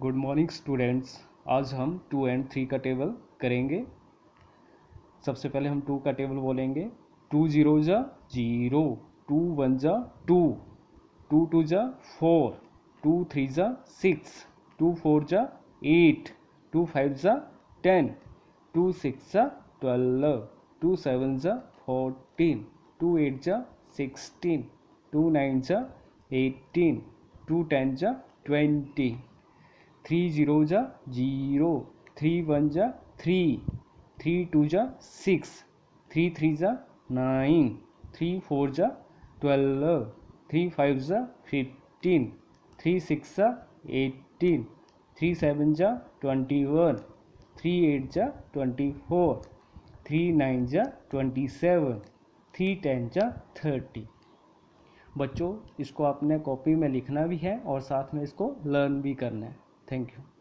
Good morning students. आज हम two and three का टेबल करेंगे। सबसे पहले हम टू का टेबल बोलेंगे। टू ज़ीरो जा ज़ीरो, टू वन जा टू टू टू जा फोर, टू थ्री जा सिक्स, टू फोर जा एट, टू फाइव जा टेन, टू सिक्स जा ट्वेल्व, टू सेवन जा फोर्टीन, टू एट जा सिक्सटीन, टू नाइन जा एटीन, टू टेन जा ट्वेंटी। थ्री ज़ीरो जा ज़ीरो थ्री वन जा थ्री थ्री टू जा सिक्स थ्री थ्री जा नाइन थ्री फोर जा ट्वेल्व थ्री फाइव जा फिफ्टीन थ्री सिक्स जा एटीन थ्री सेवन जा ट्वेंटी वन थ्री एट जा ट्वेंटी फोर थ्री नाइन जा ट्वेंटी सेवन थ्री टेन जा थर्टी बच्चों, इसको आपने कॉपी में लिखना भी है और साथ में इसको लर्न भी करना है। Thank you.